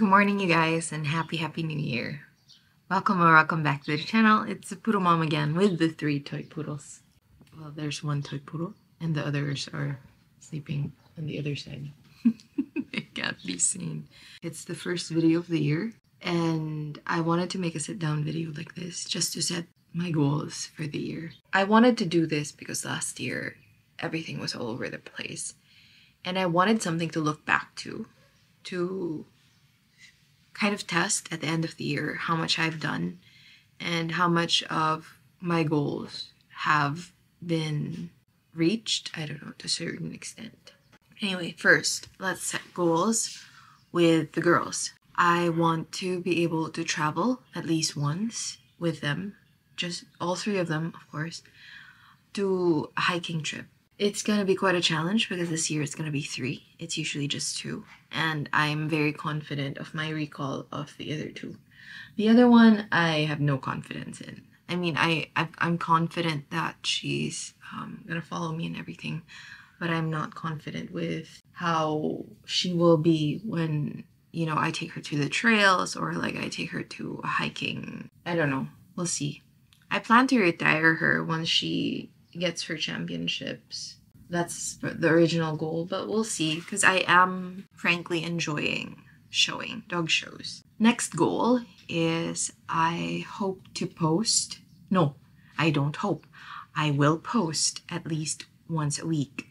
Good morning, you guys, and happy, happy new year. Welcome or welcome back to the channel. It's poodle mom again with the three toy poodles. Well, there's one toy poodle, and the others are sleeping on the other side. they can't be seen. It's the first video of the year, and I wanted to make a sit down video like this just to set my goals for the year. I wanted to do this because last year everything was all over the place, and I wanted something to look back to, to kind of test at the end of the year how much I've done and how much of my goals have been reached. I don't know, to a certain extent. Anyway, first, let's set goals with the girls. I want to be able to travel at least once with them, just all three of them, of course, to a hiking trip. It's gonna be quite a challenge because this year it's gonna be three. It's usually just two. And I'm very confident of my recall of the other two. The other one, I have no confidence in. I mean, I, I am confident that she's um, gonna follow me and everything, but I'm not confident with how she will be when you know I take her to the trails or like I take her to hiking. I don't know. We'll see. I plan to retire her once she gets her championships. That's the original goal, but we'll see because I am frankly enjoying showing dog shows. Next goal is I hope to post. No, I don't hope. I will post at least once a week.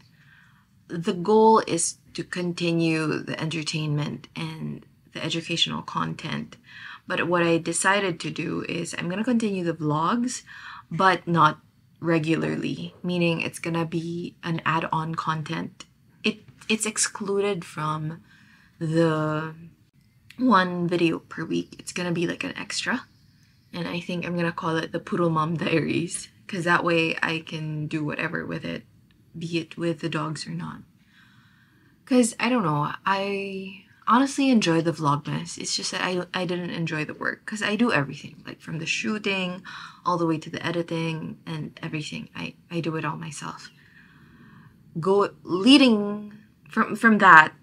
The goal is to continue the entertainment and the educational content. But what I decided to do is I'm going to continue the vlogs, but not regularly, meaning it's gonna be an add-on content. It it's excluded from the one video per week. It's gonna be like an extra. And I think I'm gonna call it the Poodle Mom Diaries. Cause that way I can do whatever with it, be it with the dogs or not. Cause I don't know, I honestly enjoy the vlogmas. It's just that i i didn't enjoy the work because i do everything like from the shooting all the way to the editing and everything. I i do it all myself. Go leading from from that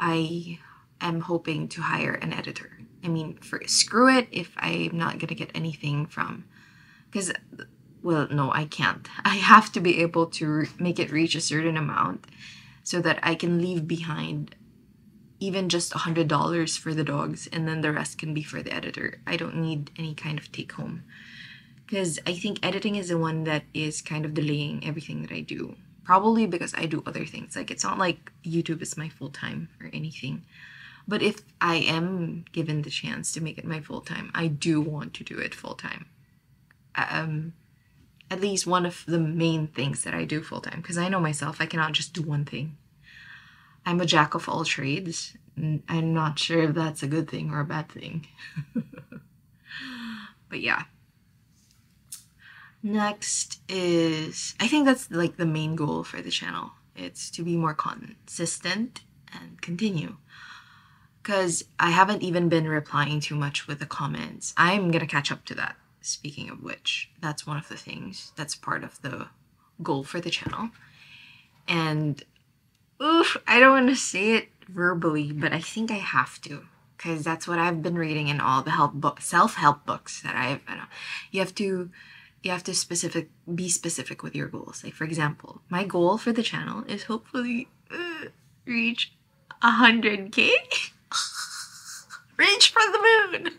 i am hoping to hire an editor. I mean for screw it if i'm not gonna get anything from because well no i can't. I have to be able to make it reach a certain amount so that i can leave behind even just a hundred dollars for the dogs and then the rest can be for the editor. I don't need any kind of take home. Because i think editing is the one that is kind of delaying everything that i do. Probably because i do other things. Like it's not like youtube is my full-time or anything. But if i am given the chance to make it my full-time i do want to do it full-time um at least one of the main things that i do full-time because i know myself i cannot just do one thing I'm a jack of all trades. I'm not sure if that's a good thing or a bad thing. but yeah. Next is, I think that's like the main goal for the channel. It's to be more consistent and continue. Because I haven't even been replying too much with the comments. I'm going to catch up to that. Speaking of which, that's one of the things that's part of the goal for the channel. And oof, I don't want to say it verbally, but I think I have to because that's what I've been reading in all the help book, self-help books that I've. I you have to, you have to specific, be specific with your goals. Like for example, my goal for the channel is hopefully uh, reach hundred k. reach for the moon.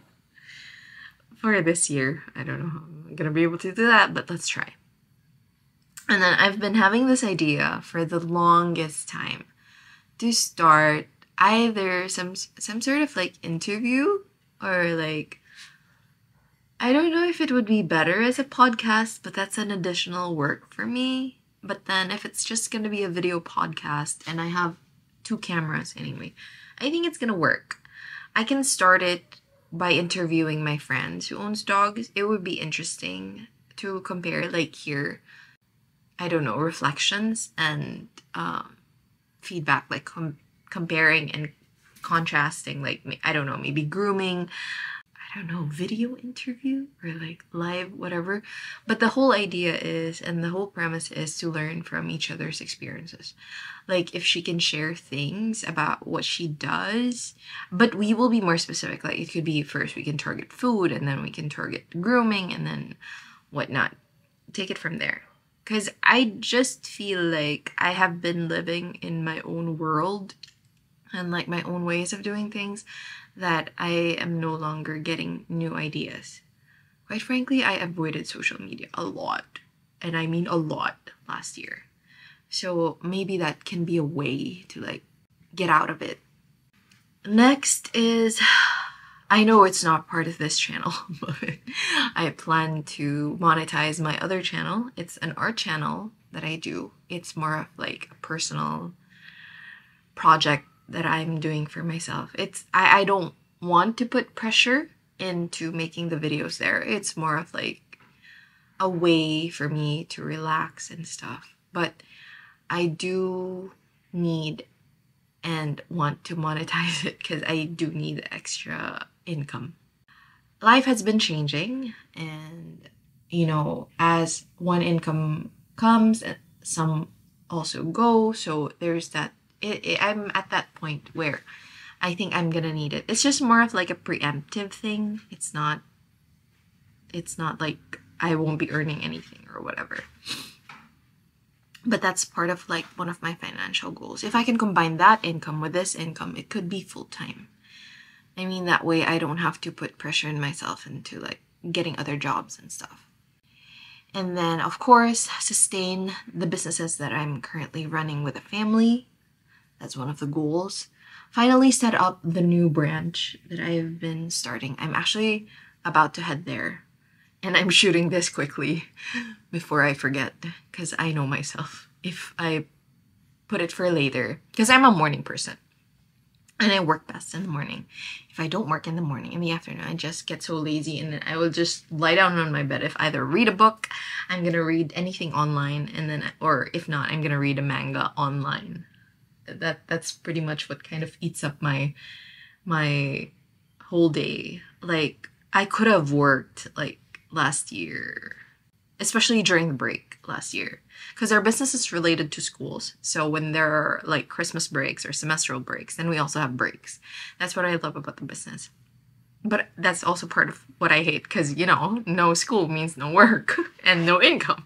For this year, I don't know how I'm gonna be able to do that, but let's try. And then I've been having this idea for the longest time to start either some some sort of like interview or like I don't know if it would be better as a podcast, but that's an additional work for me. But then if it's just going to be a video podcast and I have two cameras anyway, I think it's going to work. I can start it by interviewing my friends who owns dogs. It would be interesting to compare like here I don't know, reflections and um, feedback, like com- comparing and contrasting, like, I don't know, maybe grooming. I I don't know, video interview or like live, whatever. But the whole idea is, and the whole premise is to learn from each other's experiences. Like if she can share things about what she does, but we will be more specific. Like it could be first we can target food and then we can target grooming and then whatnot. Take it from there. Because I just feel like I have been living in my own world and like my own ways of doing things that I am no longer getting new ideas. Quite frankly, I avoided social media a lot, and I mean a lot last year. So maybe that can be a way to like get out of it. Next is I know it's not part of this channel, but I plan to monetize my other channel. It's an art channel that I do. It's more of like a personal project that I'm doing for myself. It's I, I don't want to put pressure into making the videos there. It's more of like a way for me to relax and stuff. But I do need and want to monetize it because I do need extra income. Life has been changing and you know, as one income comes, eh, some also go. So there's that it, it, I'm at that point where I think I'm gonna need it. It's just more of like a preemptive thing. It's not. It's not like I won't be earning anything or whatever. But that's part of like one of my financial goals. If I can combine that income with this income, it could be full time. I mean, that way I don't have to put pressure in myself into like getting other jobs and stuff. And then, of course, sustain the businesses that I'm currently running with a family that's one of the goals. Finally, set up the new branch that I've been starting. I'm actually about to head there. And I'm shooting this quickly before I forget because I know myself. If I put it for later, because I'm a morning person and I work best in the morning. If I don't work in the morning, in the afternoon, I just get so lazy and I will just lie down on my bed. If either read a book, I'm gonna read anything online, and then, or if not, I'm gonna read a manga online that that's pretty much what kind of eats up my my whole day. Like I could have worked like last year, especially during the break last year, because our business is related to schools. So when there are like Christmas breaks or semestral breaks, then we also have breaks. That's what I love about the business. But that's also part of what I hate because you know, no school means no work and no income.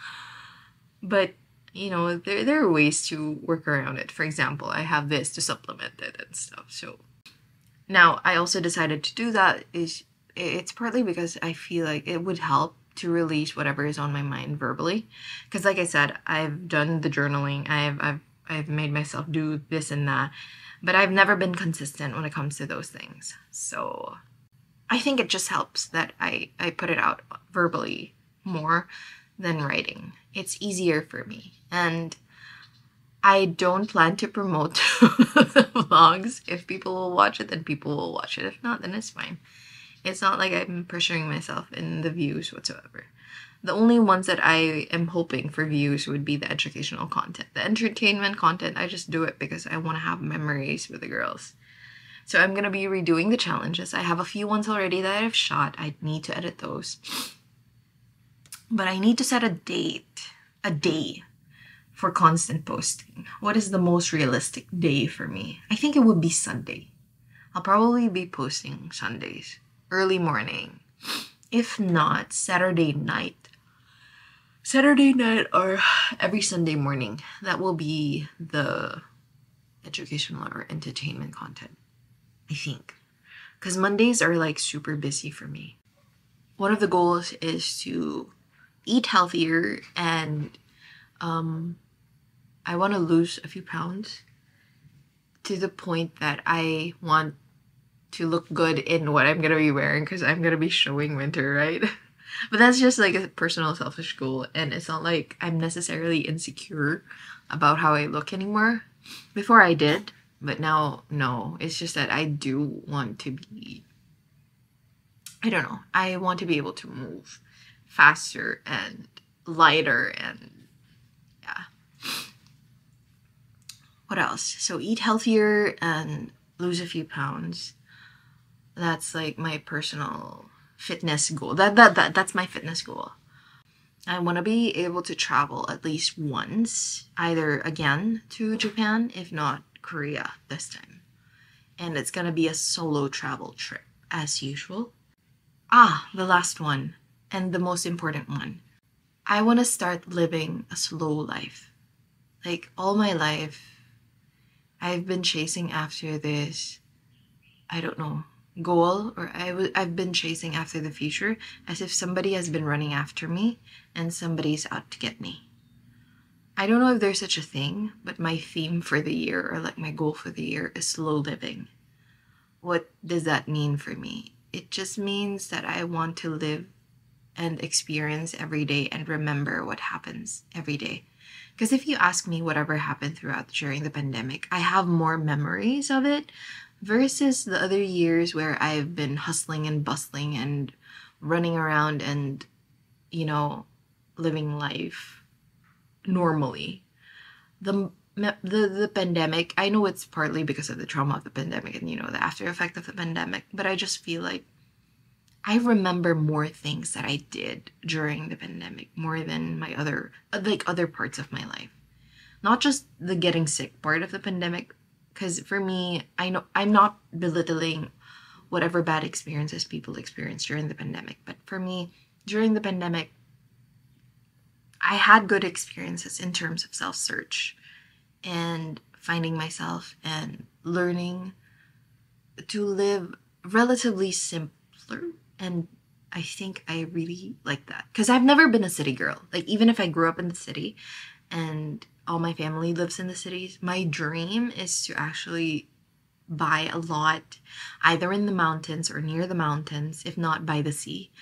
but you know, there, there are ways to work around it. For example, I have this to supplement it and stuff. So now I also decided to do that is it's partly because I feel like it would help to release whatever is on my mind verbally. Because like I said, I've done the journaling. I've I've I've made myself do this and that, but I've never been consistent when it comes to those things. So I think it just helps that I I put it out verbally more than writing. It's easier for me. And I don't plan to promote vlogs. If people will watch it, then people will watch it. If not, then it's fine. It's not like I'm pressuring myself in the views whatsoever. The only ones that I am hoping for views would be the educational content. The entertainment content, I just do it because I want to have memories with the girls. So I'm going to be redoing the challenges. I have a few ones already that I've shot. I need to edit those. But I need to set a date, a day for constant posting. What is the most realistic day for me? I think it would be Sunday. I'll probably be posting Sundays, early morning. If not, Saturday night. Saturday night or every Sunday morning. That will be the educational or entertainment content. I think. Because Mondays are like super busy for me. One of the goals is to eat healthier and um, I want to lose a few pounds to the point that I want to look good in what I'm gonna be wearing because I'm gonna be showing winter, right? but that's just like a personal selfish goal, and it's not like I'm necessarily insecure about how I look anymore. Before I did, but now no. It's just that I do want to be. I don't know. I want to be able to move faster and lighter and yeah. what else? So eat healthier and lose a few pounds. That's like my personal fitness goal. That that, that that's my fitness goal. I want to be able to travel at least once, either again to Japan, if not Korea this time. And it's going to be a solo travel trip as usual. Ah, the last one and the most important one. I want to start living a slow life. Like all my life, I've been chasing after this, I don't know, goal, or i w- I've been chasing after the future as if somebody has been running after me and somebody's out to get me. I don't know if there's such a thing, but my theme for the year, or like my goal for the year, is slow living. What does that mean for me? It just means that I want to live and experience every day and remember what happens every day. Because if you ask me whatever happened throughout during the pandemic, I have more memories of it versus the other years where I've been hustling and bustling and running around and, you know, living life normally. The the the pandemic, I know it's partly because of the trauma of the pandemic and you know the after effect of the pandemic, but I just feel like I remember more things that I did during the pandemic more than my other like other parts of my life. Not just the getting sick part of the pandemic because for me, I know I'm not belittling whatever bad experiences people experienced during the pandemic, but for me, during the pandemic, I had good experiences in terms of self search and finding myself and learning to live relatively simpler and I think I really like that because I've never been a city girl. Like even if I grew up in the city and all my family lives in the cities, my dream is to actually buy a lot either in the mountains or near the mountains, if not by the sea,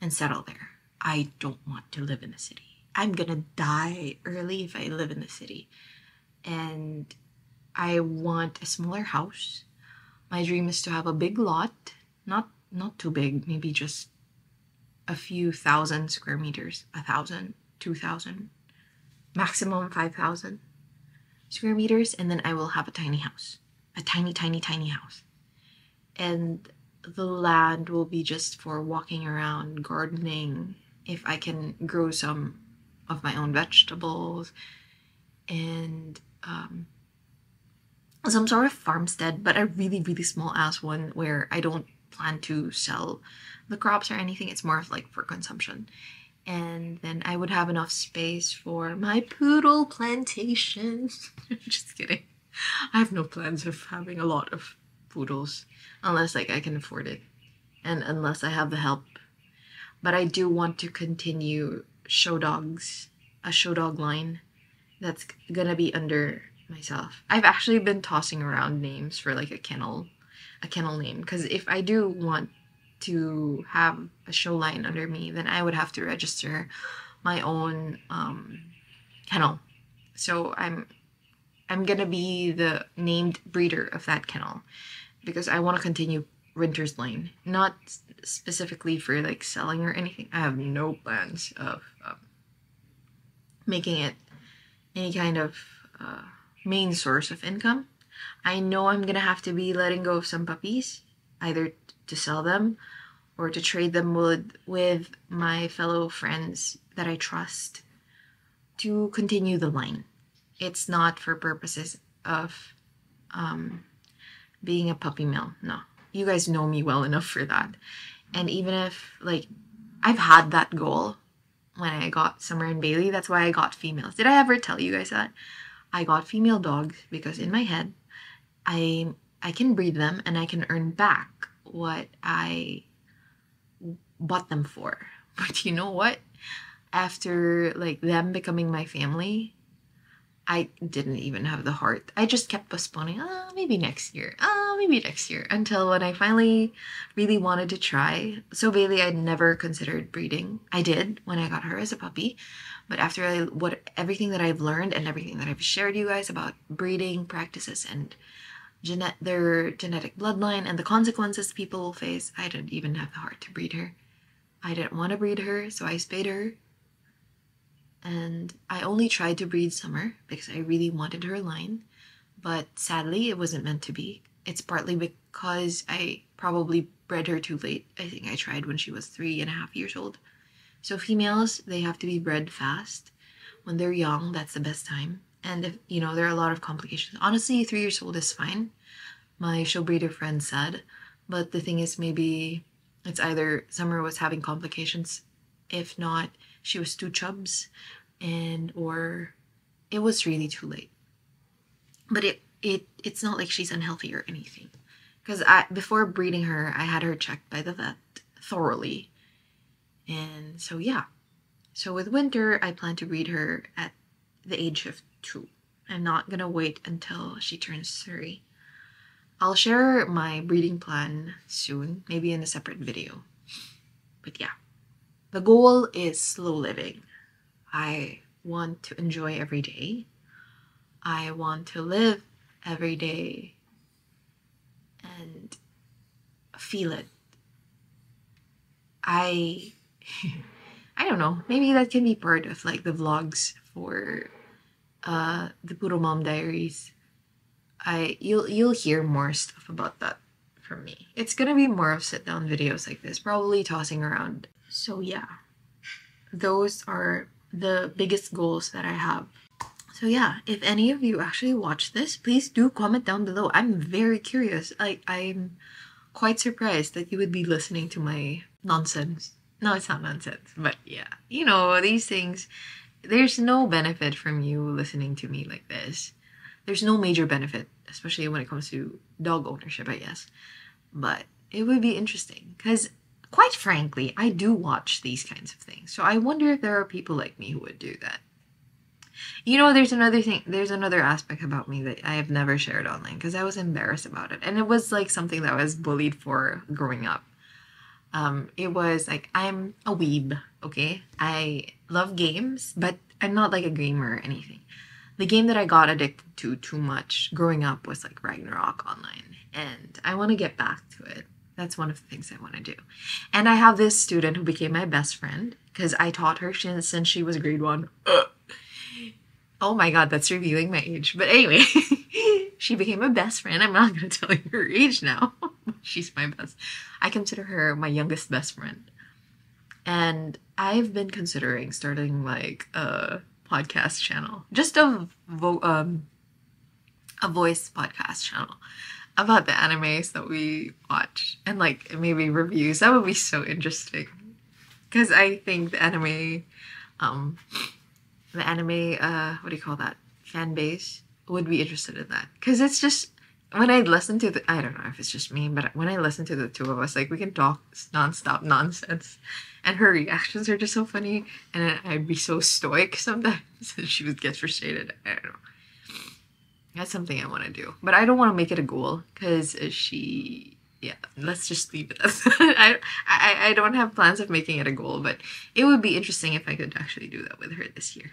and settle there. I don't want to live in the city. I'm gonna die early if I live in the city. And I want a smaller house. My dream is to have a big lot, not not too big, maybe just a few thousand square meters, a thousand, two thousand, maximum five thousand square meters, and then I will have a tiny house, a tiny, tiny, tiny house. And the land will be just for walking around, gardening, if I can grow some of my own vegetables, and um, some sort of farmstead, but a really, really small ass one where I don't plan to sell the crops or anything. It's more of like for consumption. And then I would have enough space for my poodle plantation. Just kidding. I have no plans of having a lot of poodles unless like I can afford it and unless I have the help. But I do want to continue show dogs, a show dog line that's gonna be under myself. I've actually been tossing around names for like a kennel a kennel name because if I do want to have a show line under me, then I would have to register my own um, kennel. So I'm I'm gonna be the named breeder of that kennel because I want to continue Winter's Line, not specifically for like selling or anything. I have no plans of um, making it any kind of uh, main source of income. I know I'm gonna have to be letting go of some puppies, either to sell them or to trade them with, with my fellow friends that I trust to continue the line. It's not for purposes of um, being a puppy mill. No, you guys know me well enough for that. And even if, like, I've had that goal when I got Summer and Bailey, that's why I got females. Did I ever tell you guys that? I got female dogs because in my head, I I can breed them and I can earn back what I bought them for. But you know what? After like them becoming my family, I didn't even have the heart. I just kept postponing, oh, maybe next year. Oh, maybe next year. Until when I finally really wanted to try. So Bailey, I'd never considered breeding. I did when I got her as a puppy. But after I, what everything that I've learned and everything that I've shared you guys about breeding practices and genet their genetic bloodline and the consequences people will face, I didn't even have the heart to breed her. I didn't want to breed her, so I spayed her. And I only tried to breed Summer because I really wanted her line, but sadly it wasn't meant to be. it's partly because I probably bred her too late. I think I tried when she was three and a half years old. So females, they have to be bred fast. When they're young, that's the best time. And if you know, there are a lot of complications. Honestly, three years old is fine. My show breeder friend said. But the thing is maybe it's either Summer was having complications, if not, she was too chubs, and or it was really too late. But it it it's not like she's unhealthy or anything. Because I before breeding her, I had her checked by the vet thoroughly. And so yeah. So with Winter, I plan to breed her at the age of two. I'm not gonna wait until she turns three. I'll share my breeding plan soon, maybe in a separate video. But yeah, the goal is slow living. I want to enjoy every day. I want to live every day and feel it. I I don't know. Maybe that can be part of like the vlogs for uh the Poodle Mom Diaries. I you'll you'll hear more stuff about that from me. It's gonna be more of sit down videos like this, probably tossing around. So yeah, those are the biggest goals that I have. So yeah, if any of you actually watch this, please do comment down below. I'm very curious. Like I'm quite surprised that you would be listening to my nonsense. No, it's not nonsense, but yeah, you know these things. There's no benefit from you listening to me like this there's no major benefit, especially when it comes to dog ownership, I guess. But it would be interesting because, quite frankly, I do watch these kinds of things. So I wonder if there are people like me who would do that. You know, there's another thing, there's another aspect about me that I have never shared online because I was embarrassed about it. And it was like something that I was bullied for growing up. Um, it was like, I'm a weeb, okay? I love games, but I'm not like a gamer or anything the game that I got addicted to too much growing up was like Ragnarok Online, and I want to get back to it. That's one of the things I want to do. And I have this student who became my best friend because I taught her since, she was grade one. Oh my god, that's revealing my age. But anyway, she became my best friend. I'm not going to tell you her age now. She's my best. I consider her my youngest best friend. And I've been considering starting like a podcast channel, just a vo- um a voice podcast channel about the animes that we watch and like maybe reviews. That would be so interesting. Because I think the anime, um, the anime, uh, what do you call that, fan base would be interested in that. Because it's just when I listen to the, I don't know if it's just me, but when I listen to the two of us, like we can talk nonstop nonsense, and her reactions are just so funny, and I'd be so stoic sometimes, and she would get frustrated. I don't know. That's something I want to do, but I don't want to make it a goal because she. Yeah, let's just leave it. I, I I don't have plans of making it a goal, but it would be interesting if I could actually do that with her this year.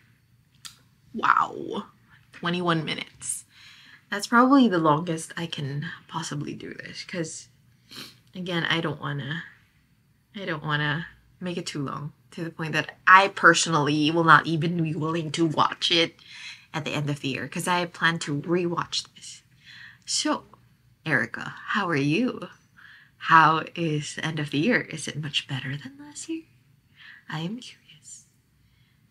Wow, twenty one minutes that's probably the longest I can possibly do this because again I don't wanna I don't wanna make it too long to the point that I personally will not even be willing to watch it at the end of the year because I plan to rewatch this. So, Erika, how are you? How is the end of the year? Is it much better than last year? I am curious.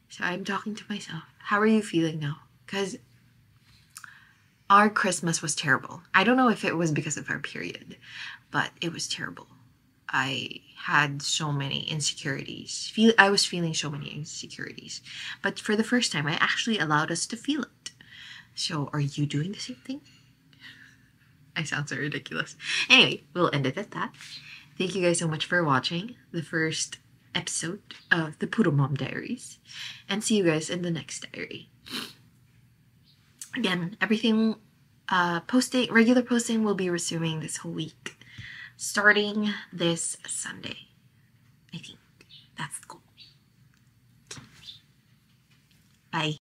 So I'm talking to myself. How are you feeling now? Because our Christmas was terrible. I don't know if it was because of our period, but it was terrible. I had so many insecurities. Feel I was feeling so many insecurities. But for the first time, I actually allowed us to feel it. So, are you doing the same thing? I sound so ridiculous. Anyway, we'll end it at that. Thank you guys so much for watching the first episode of the Poodle Mom Diaries. And see you guys in the next diary again, everything uh, posting, regular posting will be resuming this whole week, starting this Sunday. I think that's goal. Bye.